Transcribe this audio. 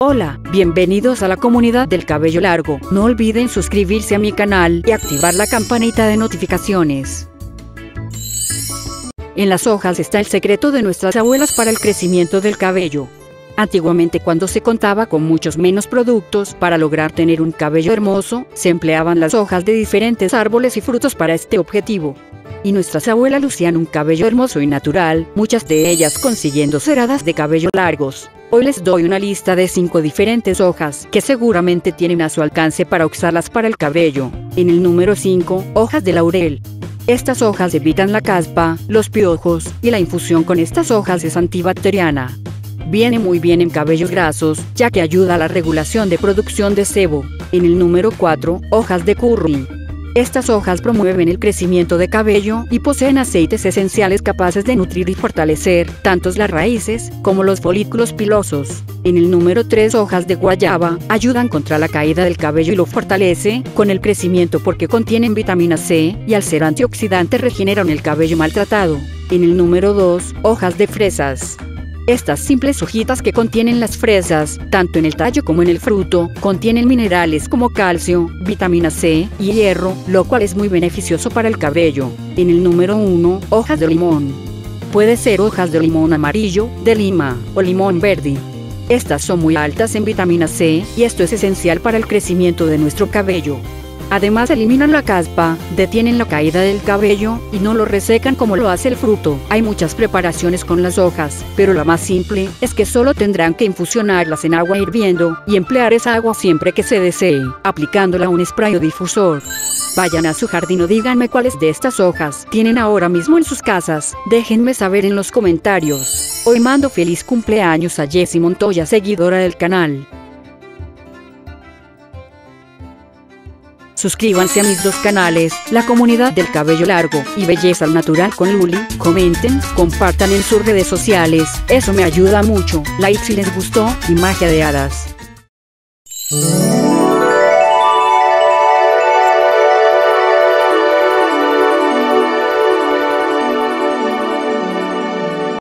Hola, bienvenidos a la comunidad del cabello largo. No olviden suscribirse a mi canal y activar la campanita de notificaciones. En las hojas está el secreto de nuestras abuelas para el crecimiento del cabello. Antiguamente cuando se contaba con muchos menos productos para lograr tener un cabello hermoso, se empleaban las hojas de diferentes árboles y frutos para este objetivo. Y nuestras abuelas lucían un cabello hermoso y natural, muchas de ellas consiguiendo ceradas de cabello largos. Hoy les doy una lista de 5 diferentes hojas que seguramente tienen a su alcance para usarlas para el cabello. En el número 5, hojas de laurel. Estas hojas evitan la caspa, los piojos, y la infusión con estas hojas es antibacteriana. Viene muy bien en cabellos grasos, ya que ayuda a la regulación de producción de sebo. En el número 4, hojas de curry. Estas hojas promueven el crecimiento de cabello y poseen aceites esenciales capaces de nutrir y fortalecer tanto las raíces como los folículos pilosos. En el número 3 hojas de guayaba ayudan contra la caída del cabello y lo fortalece con el crecimiento porque contienen vitamina C y al ser antioxidantes regeneran el cabello maltratado. En el número 2 hojas de fresas estas simples hojitas que contienen las fresas, tanto en el tallo como en el fruto, contienen minerales como calcio, vitamina C y hierro, lo cual es muy beneficioso para el cabello. En el número 1, hojas de limón. Puede ser hojas de limón amarillo, de lima o limón verde. Estas son muy altas en vitamina C y esto es esencial para el crecimiento de nuestro cabello. Además eliminan la caspa, detienen la caída del cabello y no lo resecan como lo hace el fruto. Hay muchas preparaciones con las hojas, pero la más simple es que solo tendrán que infusionarlas en agua hirviendo y emplear esa agua siempre que se desee, aplicándola a un spray o difusor. Vayan a su jardín o díganme cuáles de estas hojas tienen ahora mismo en sus casas. Déjenme saber en los comentarios. Hoy mando feliz cumpleaños a Jessie Montoya, seguidora del canal. Suscríbanse a mis dos canales, la comunidad del cabello largo y belleza al natural con Luli, comenten, compartan en sus redes sociales, eso me ayuda mucho, like si les gustó y magia de hadas.